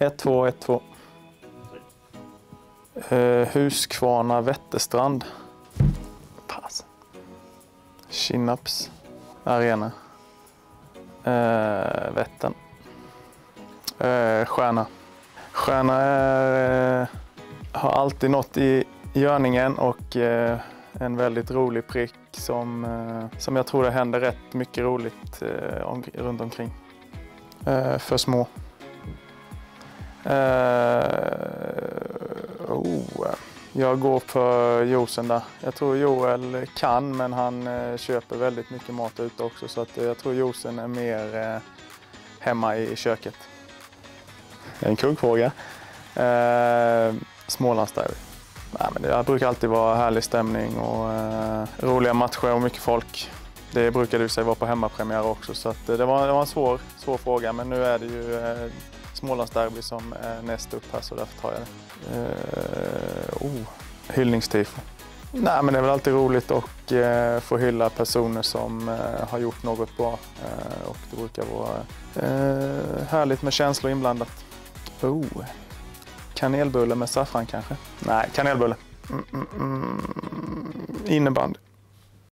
1-2, 1-2. Eh, Huskvarna, Vätterstrand. Pass. Kinnarps Arena. Eh, Vättern. Eh, Stjärna. Stjärna är, eh, har alltid nått i görningen och eh, en väldigt rolig prick som, eh, som jag tror det händer rätt mycket roligt eh, om, runt omkring. Eh, för små. Eh, oh, jag går för Josen där. Jag tror Joel kan men han eh, köper väldigt mycket mat ute också så att, eh, jag tror Josen är mer eh, hemma i köket. En kuggfråga. Eh, Smålandsderby. Nej, men det brukar alltid vara härlig stämning och roliga matcher och mycket folk. Det brukade ju sig vara på hemmapremiär också så att, det, var, det var en svår, svår fråga men nu är det ju Smålandsderby som är näst upp här så därför tar jag det. Eh, oh, hyllningstifo. Nej men det är väl alltid roligt att eh, få hylla personer som eh, har gjort något bra eh, och det brukar vara eh, härligt med känslor inblandat. Oh. Kanelbulle med saffran kanske? Nej, kanelbulle. Mm, mm, mm. Innebandy.